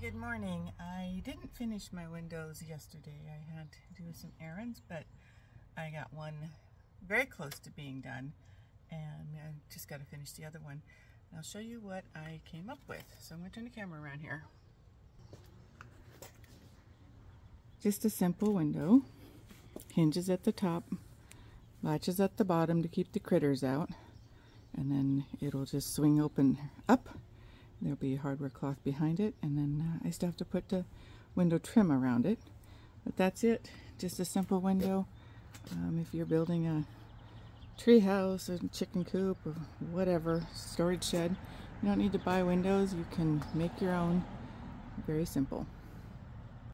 Good morning. I didn't finish my windows yesterday. I had to do some errands, but I got one very close to being done and I just got to finish the other one. And I'll show you what I came up with. So I'm going to turn the camera around here. Just a simple window. Hinges at the top, latches at the bottom to keep the critters out, and then it'll just swing open up There'll be hardware cloth behind it, and then uh, I still have to put the window trim around it. But that's it, just a simple window. Um, if you're building a tree house, a chicken coop, or whatever, storage shed, you don't need to buy windows. You can make your own. Very simple.